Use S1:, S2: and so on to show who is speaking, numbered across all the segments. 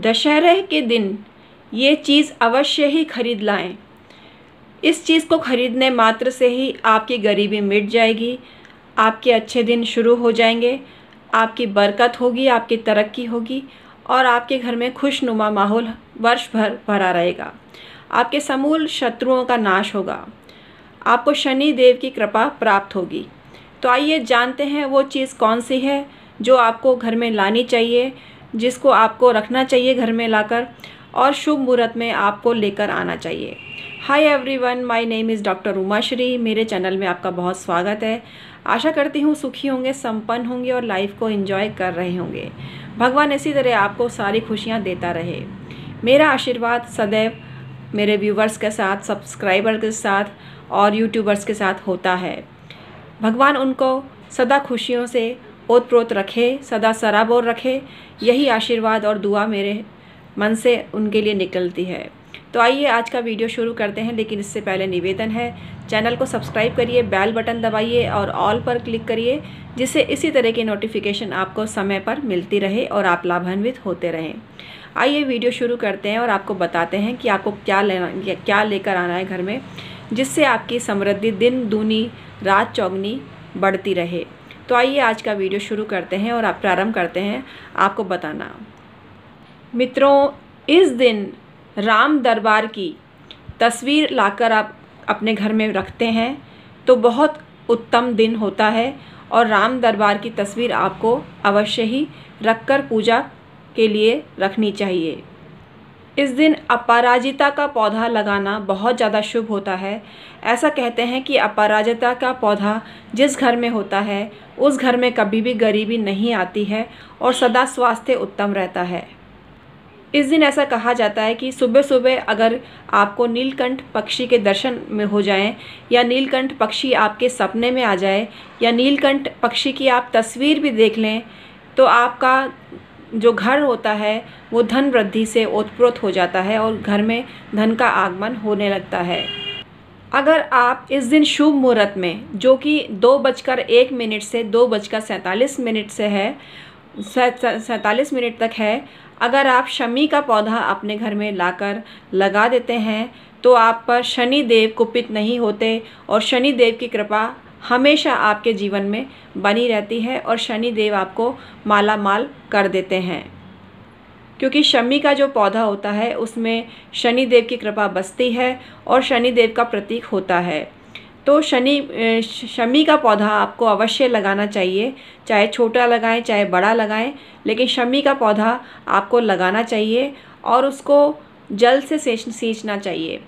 S1: दशहरे के दिन ये चीज़ अवश्य ही खरीद लाएँ। इस चीज़ को खरीदने मात्र से ही आपकी गरीबी मिट जाएगी। आपके अच्छे दिन शुरू हो जाएँगे। आपकी बरकत होगी, आपकी तरक्की होगी और आपके घर में खुशनुमा माहौल वर्ष भर भरा रहेगा। आपके समूल शत्रुओं का नाश होगा। आपको शनि देव की कृपा प्राप्त होगी। तो आइए जानते हैं वो चीज़ कौन सी है जो आपको घर में लानी चाहिए। जिसको आपको रखना चाहिए घर में लाकर और शुभ मुहूर्त में आपको लेकर आना चाहिए। Hi everyone my name is doctor Umashri मेरे चैनल में आपका बहुत स्वागत है। आशा करती हूँ सुखी होंगे, संपन्न होंगे और लाइफ को एंजॉय कर रहे होंगे। भगवान इसी तरह आपको सारी खुशियाँ देता रहे। मेरा आशीर्वाद सदैव मेरे व्यूवर्स के साथ सब्सक्राइबर के साथ और यूट्यूबर्स के साथ होता है। भगवान उनको सदा खुशियों से ओत प्रोत रखे, सदा सराबोर रखे। यही आशीर्वाद और दुआ मेरे मन से उनके लिए निकलती है। तो आइए आज का वीडियो शुरू करते हैं, लेकिन इससे पहले निवेदन है, चैनल को सब्सक्राइब करिए, बेल बटन दबाइए और ऑल पर क्लिक करिए, जिससे इसी तरह की नोटिफिकेशन आपको समय पर मिलती रहे और आप लाभान्वित होते रहें। आइए वीडियो शुरू करते हैं और आपको बताते हैं कि आपको क्या लेना, क्या लेकर आना है घर में, जिससे आपकी समृद्धि दिन, दूनी, रात, चौगनी बढ़ती रहे। तो आइए आज का वीडियो शुरू करते हैं और आप प्रारंभ करते हैं आपको बताना। मित्रों, इस दिन राम दरबार की तस्वीर लाकर आप अपने घर में रखते हैं तो बहुत उत्तम दिन होता है और राम दरबार की तस्वीर आपको अवश्य ही रखकर पूजा के लिए रखनी चाहिए। इस दिन अपराजिता का पौधा लगाना बहुत ज़्यादा शुभ होता है। ऐसा कहते हैं कि अपराजिता का पौधा जिस घर में होता है, उस घर में कभी भी गरीबी नहीं आती है और सदा स्वास्थ्य उत्तम रहता है। इस दिन ऐसा कहा जाता है कि सुबह सुबह अगर आपको नीलकंठ पक्षी के दर्शन में हो जाएँ, या नीलकंठ पक्षी आपके सपने में आ जाए, या नीलकंठ पक्षी की आप तस्वीर भी देख लें तो आपका जो घर होता है, वो धन वृद्धि से ओतप्रोत हो जाता है और घर में धन का आगमन होने लगता है। अगर आप इस दिन शुभ मुहूर्त में, जो कि दो बजकर एक मिनट से दो बजकर सैंतालीस मिनट से है सैंतालीस मिनट तक है, अगर आप शमी का पौधा अपने घर में लाकर लगा देते हैं तो आप पर शनि देव कुपित नहीं होते और शनि देव की कृपा हमेशा आपके जीवन में बनी रहती है और शनि देव आपको माला माल कर देते हैं। क्योंकि शमी का जो पौधा होता है, उसमें शनि देव की कृपा बसती है और शनि देव का प्रतीक होता है। तो शनि शमी का पौधा आपको अवश्य लगाना चाहिए, चाहे छोटा लगाएँ, चाहे बड़ा लगाएँ, लेकिन शमी का पौधा आपको लगाना चाहिए और उसको जल से सींचना चाहिए।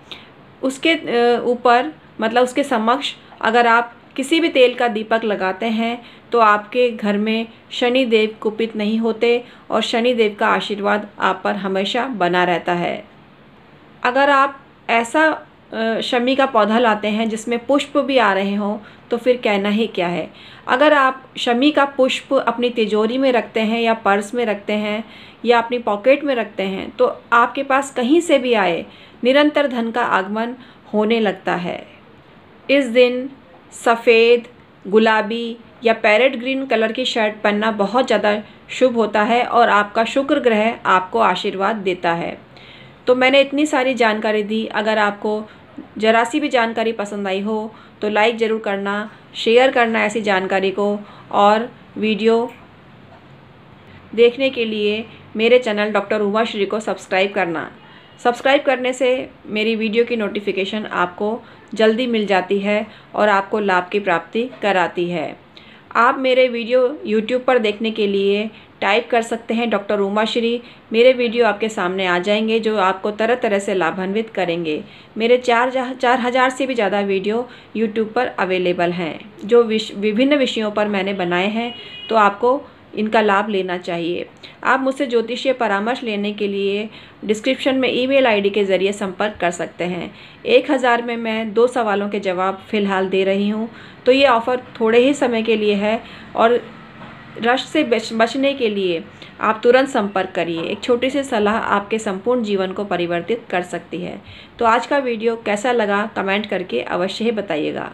S1: उसके ऊपर मतलब उसके समक्ष अगर आप किसी भी तेल का दीपक लगाते हैं तो आपके घर में शनि देव कुपित नहीं होते और शनि देव का आशीर्वाद आप पर हमेशा बना रहता है। अगर आप ऐसा शमी का पौधा लाते हैं जिसमें पुष्प भी आ रहे हों तो फिर कहना ही क्या है? अगर आप शमी का पुष्प अपनी तिजोरी में रखते हैं या पर्स में रखते हैं या अपनी पॉकेट में रखते हैं तो आपके पास कहीं से भी आए, निरंतर धन का आगमन होने लगता है। इस दिन सफ़ेद, गुलाबी या पैरेट ग्रीन कलर की शर्ट पहनना बहुत ज़्यादा शुभ होता है और आपका शुक्र ग्रह आपको आशीर्वाद देता है। तो मैंने इतनी सारी जानकारी दी। अगर आपको ज़रा सी भी जानकारी पसंद आई हो तो लाइक ज़रूर करना शेयर करना ऐसी जानकारी को और वीडियो देखने के लिए मेरे चैनल डॉक्टर उमा श्री को सब्सक्राइब करना। सब्सक्राइब करने से मेरी वीडियो की नोटिफिकेशन आपको जल्दी मिल जाती है और आपको लाभ की प्राप्ति कराती है। आप मेरे वीडियो यूट्यूब पर देखने के लिए टाइप कर सकते हैं डॉक्टर उमा श्री मेरे वीडियो आपके सामने आ जाएँगे जो आपको तरह तरह से लाभान्वित करेंगे। मेरे चार चार हज़ार से भी ज़्यादा वीडियो यूट्यूब पर अवेलेबल हैं, जो विश, विभिन्न विषयों पर मैंने बनाए हैं तो आपको इनका लाभ लेना चाहिए। आप मुझसे ज्योतिषीय परामर्श लेने के लिए डिस्क्रिप्शन में ईमेल आईडी के ज़रिए संपर्क कर सकते हैं। एक हज़ार में मैं दो सवालों के जवाब फ़िलहाल दे रही हूँ। तो ये ऑफ़र थोड़े ही समय के लिए है और रश से बच, बचने के लिए आप तुरंत संपर्क करिए। एक छोटी सी सलाह आपके संपूर्ण जीवन को परिवर्तित कर सकती है। तो आज का वीडियो कैसा लगा कमेंट करके अवश्य ही बताइएगा।